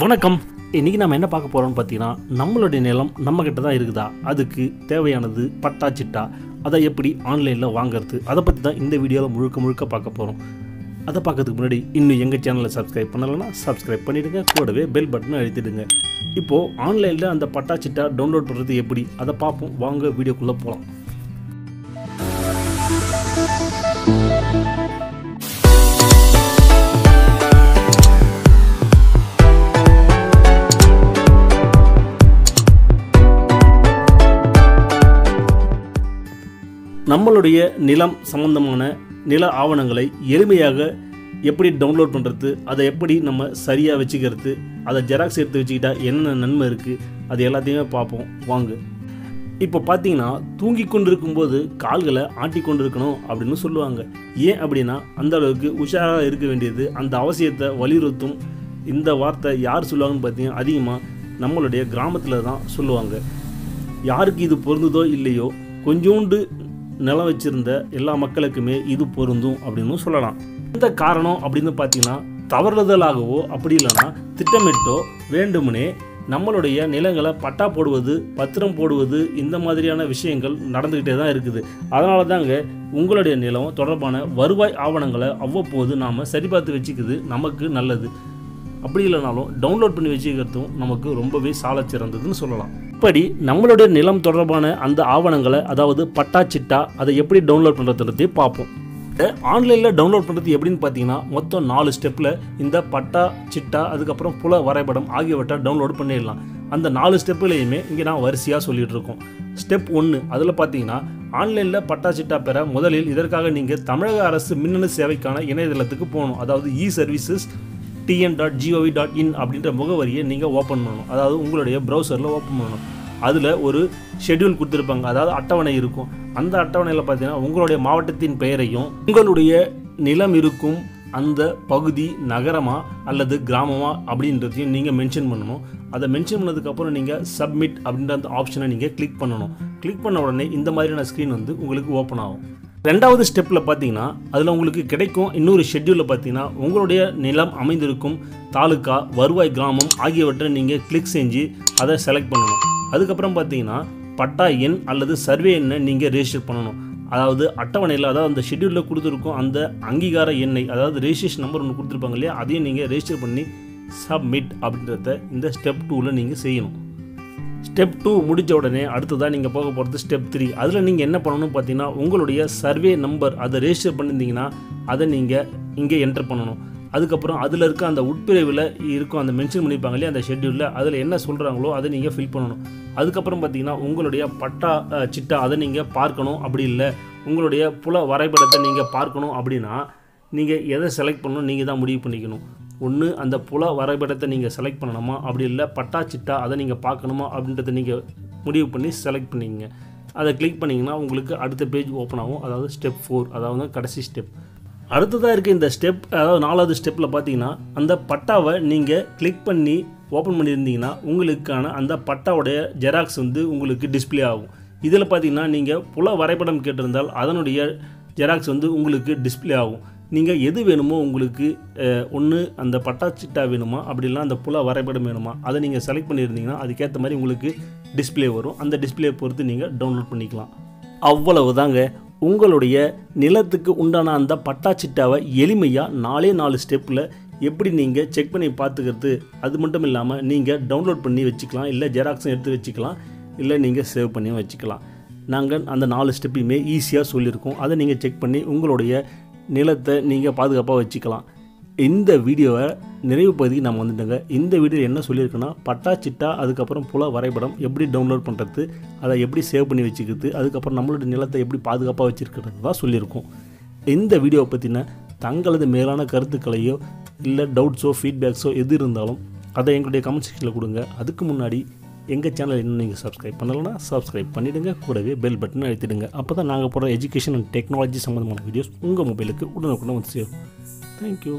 வணக்கம். இன்றைக்கி நம்ம என்ன பார்க்க போகிறோம்னு பார்த்தீங்கன்னா நம்மளுடைய நிலம் நம்மக்கிட்ட தான் இருக்குதா? அதுக்கு தேவையானது பட்டா சிட்டா அதை எப்படி ஆன்லைனில் வாங்குறது? அதை பற்றி தான் இந்த வீடியோவில் முழுக்க முழுக்க பார்க்க போகிறோம் அதை பார்க்கறதுக்கு முன்னாடி இன்னும் எங்கள் சேனலை சப்ஸ்கிரைப் பண்ணலைன்னா சப்ஸ்கிரைப் பண்ணிவிடுங்க கூடவே பெல் பட்டனை அழுத்திடுங்க. இப்போது ஆன்லைனில் அந்த பட்டா சிட்டா டவுன்லோட் பண்ணுறது எப்படி? அதை பார்ப்போம். வாங்க வீடியோக்குள்ளே போகலாம் நம்மளுடைய நிலம் சம்பந்தமான நில ஆவணங்களை எளிமையாக எப்படி டவுன்லோட் பண்ணுறது அதை எப்படி நம்ம சரியாக வச்சுக்கிறது அதை ஜெராக்ஸ் எடுத்து வச்சுக்கிட்டா என்னென்ன நன்மை இருக்குது அது எல்லாத்தையுமே பார்ப்போம். வாங்க. இப்போ பார்த்தீங்கன்னா தூங்கி கொண்டிருக்கும் போது கால்களை ஆட்டி கொண்டு இருக்கணும் அப்படின்னு சொல்லுவாங்க. ஏன் அப்படின்னா அந்த அளவுக்கு உஷாராக இருக்க வேண்டியது அந்த அவசியத்தை வலியுறுத்தும் இந்த வார்த்தை யார் சொல்லுவாங்கன்னு பார்த்தீங்கன்னா அதிகமாக நம்மளுடைய கிராமத்தில் தான் சொல்லுவாங்க. யாருக்கு இது பொருந்ததோ இல்லையோ கொஞ்சோண்டு நிலம் வச்சிருந்த எல்லா மக்களுக்குமே இது பொருந்தும் அப்படின்னு சொல்லலாம். இந்த காரணம் அப்படின்னு பார்த்தீங்கன்னா தவறுதலாகவோ அப்படி இல்லைன்னா திட்டமிட்டோ வேண்டுமனே நம்மளுடைய நிலங்களை பட்டா போடுவது பத்திரம் போடுவது இந்த மாதிரியான விஷயங்கள் நடந்துக்கிட்டே தான் இருக்குது. அதனால தாங்க உங்களுடைய நிலம் தொடர்பான வருவாய் ஆவணங்களை அவ்வப்போது நாம் சரிபார்த்து வச்சுக்கிறது நமக்கு நல்லது. அப்படி இல்லைனாலும் டவுன்லோட் பண்ணி வச்சுக்கிறதும் நமக்கு ரொம்பவே சால சிறந்ததுன்னு சொல்லலாம். இப்படி நம்மளுடைய நிலம் தொடர்பான அந்த ஆவணங்களை அதாவது பட்டா சிட்டா அதை எப்படி டவுன்லோட் பண்ணுறதுன்றதையும் பார்ப்போம். ஆன்லைனில் டவுன்லோட் பண்ணுறது எப்படின்னு பார்த்தீங்கன்னா மொத்தம் நாலு ஸ்டெப்பில் இந்த பட்டா சிட்டா அதுக்கப்புறம் புல வரைபடம் ஆகியவற்றை டவுன்லோட் பண்ணிடலாம். அந்த நாலு ஸ்டெப்புலையுமே இங்கே நான் வரிசையாக சொல்லிகிட்டு இருக்கோம். ஸ்டெப் ஒன்று அதில் பார்த்தீங்கன்னா ஆன்லைனில் பட்டா சிட்டா பெற முதலில் இதற்காக நீங்கள் தமிழக அரசு மின்னணு சேவைக்கான இணையதளத்துக்கு போகணும். அதாவது e services T N dot gov dot in அப்படின்ற முகவரியை நீங்கள் ஓப்பன் பண்ணணும். அதாவது உங்களுடைய ப்ரௌசரில் ஓப்பன் பண்ணணும். அதில் ஒரு ஷெட்யூல் கொடுத்துருப்பாங்க. அதாவது அட்டவணை இருக்கும். அந்த அட்டவணையில் பார்த்தீங்கன்னா உங்களுடைய மாவட்டத்தின் பெயரையும் உங்களுடைய நிலம் இருக்கும் அந்த பகுதி நகரமா அல்லது கிராமமா அப்படின்றதையும் நீங்கள் மென்ஷன் பண்ணணும். அதை மென்ஷன் பண்ணதுக்கப்புறம் நீங்கள் சப்மிட் அப்படின்ற அந்த ஆப்ஷனை நீங்கள் கிளிக் பண்ணணும். கிளிக் பண்ண உடனே இந்த மாதிரியான ஸ்க்ரீன் வந்து உங்களுக்கு ஓப்பன் ஆகும். ரெண்டாவது ஸ்டெப்பில் பார்த்தீங்கன்னா அதில் உங்களுக்கு கிடைக்கும் இன்னொரு ஷெட்யூலில் பார்த்தீங்கன்னா உங்களுடைய நிலம் அமைந்திருக்கும் தாலுக்கா வருவாய் கிராமம் ஆகியவற்றை நீங்கள் கிளிக் செஞ்சு அதை செலக்ட் பண்ணணும். அதுக்கப்புறம் பார்த்தீங்கன்னா பட்டா எண் அல்லது சர்வே எண்ணை நீங்கள் ரெஜிஸ்டர் பண்ணணும். அதாவது அட்டவணையில் அதாவது அந்த ஷெட்யூலில் கொடுத்துருக்கும் அந்த அங்கீகார எண்ணை அதாவது ரெஜிஸ்ட்ரேஷன் நம்பர் ஒன்று கொடுத்துருப்பாங்க இல்லையா அதையும் நீங்கள் ரெஜிஸ்டர் பண்ணி சப்மிட் அப்படின்றத இந்த ஸ்டெப் டூவில் நீங்கள் செய்யணும். ஸ்டெப் டூ முடித்த உடனே அடுத்ததாக நீங்கள் போக போகிறது ஸ்டெப் த்ரீ அதில் நீங்கள் என்ன பண்ணணும் பார்த்தீங்கன்னா உங்களுடைய சர்வே நம்பர் அதை ரெஜிஸ்டர் பண்ணியிருந்தீங்கன்னா அதை நீங்கள் இங்கே என்டர் பண்ணணும். அதுக்கப்புறம் அதில் இருக்க அந்த உட்பிரிவில் இருக்கும் அந்த மென்ஷன் பண்ணியிருப்பாங்க இல்லையா அந்த ஷெட்யூலில் அதில் என்ன சொல்கிறாங்களோ அதை நீங்கள் ஃபில் பண்ணணும். அதுக்கப்புறம் பார்த்தீங்கன்னா உங்களுடைய பட்டா சிட்டா அதை நீங்கள் பார்க்கணும். அப்படி இல்லை உங்களுடைய புல வரைபடத்தை நீங்கள் பார்க்கணும் அப்படின்னா நீங்கள் எதை செலக்ட் பண்ணணும் நீங்கள் தான் முடிவு பண்ணிக்கணும். ஒன்று அந்த புல வரைபடத்தை நீங்கள் செலக்ட் பண்ணணுமா? அப்படி இல்லை பட்டா சிட்டா அதை நீங்கள் பார்க்கணுமா? அப்படின்றத நீங்கள் முடிவு பண்ணி செலக்ட் பண்ணிக்கங்க. அதை கிளிக் பண்ணிங்கன்னா உங்களுக்கு அடுத்த பேஜ் ஓப்பன் ஆகும். அதாவது ஸ்டெப் ஃபோர் அதாவது கடைசி ஸ்டெப் அடுத்ததாக இருக்க இந்த ஸ்டெப் அதாவது நாலாவது ஸ்டெப்பில் பார்த்தீங்கன்னா அந்த பட்டாவை நீங்கள் கிளிக் பண்ணி ஓப்பன் பண்ணியிருந்தீங்கன்னா உங்களுக்கான அந்த பட்டாவுடைய ஜெராக்ஸ் வந்து உங்களுக்கு டிஸ்ப்ளே ஆகும். இதில் பார்த்தீங்கன்னா நீங்கள் புல வரைபடம் கேட்டிருந்தால் அதனுடைய ஜெராக்ஸ் வந்து உங்களுக்கு டிஸ்ப்ளே ஆகும். நீங்கள் எது வேணுமோ உங்களுக்கு ஒன்று அந்த பட்டாச்சிட்டா வேணுமா? அப்படிலாம் அந்த புல வரைபடம் வேணுமா? அதை நீங்கள் செலக்ட் பண்ணியிருந்தீங்கன்னா அதுக்கேற்ற மாதிரி உங்களுக்கு டிஸ்ப்ளே வரும். அந்த டிஸ்பிளே பொறுத்து நீங்கள் டவுன்லோட் பண்ணிக்கலாம். அவ்வளவு தாங்க உங்களுடைய நிலத்துக்கு உண்டான அந்த பட்டாச்சிட்டாவை எளிமையாக நாலே நாலு ஸ்டெப்பில் எப்படி நீங்கள் செக் பண்ணி பார்த்துக்கிறது அது மட்டும் இல்லாமல் நீங்கள் டவுன்லோட் பண்ணி வச்சுக்கலாம். இல்லை ஜெராக்ஸும் எடுத்து வச்சுக்கலாம். இல்லை நீங்கள் சேவ் பண்ணியும் வச்சுக்கலாம். நாங்கள் அந்த நாலு ஸ்டெப்பையுமே ஈஸியாக சொல்லியிருக்கோம். அதை நீங்கள் செக் பண்ணி உங்களுடைய நிலத்தை நீங்கள் பாதுகாப்பாக வச்சுக்கலாம். இந்த வீடியோவை நிறைவு பகுதிக்கு நம்ம வந்துட்டோங்க. இந்த வீடியோ என்ன சொல்லியிருக்குன்னா பட்டா சிட்டா அதுக்கப்புறம் புல வரைபடம் எப்படி டவுன்லோட் பண்ணுறது அதை எப்படி சேவ் பண்ணி வச்சுக்கிறது அதுக்கப்புறம் நம்மளுடைய நிலத்தை எப்படி பாதுகாப்பாக வச்சுருக்கிறது தான் சொல்லியிருக்கோம். இந்த வீடியோவை பற்றின தங்களது மேலான கருத்துக்களையோ இல்லை டவுட்ஸோ ஃபீட்பேக்ஸோ எது இருந்தாலும் அதை எங்களுடைய கமெண்ட் செக்ஷனில் கொடுங்க. அதுக்கு முன்னாடி எங்கள் சேனல் இன்னும் நீங்கள் சப்ஸ்கிரைப் பண்ணலைன்னா சப்ஸ்கிரைப் பண்ணிவிடுங்க கூடவே பெல் பட்டன் அழுத்திடுங்க. அப்போ தான் நாங்கள் போடுற எஜுகேஷன் அண்ட் டெக்னாலஜி சம்மந்தமான வீடியோஸ் உங்கள் மொபைலுக்கு உடனுக்குடன் வந்து சேரும். தேங்க்யூ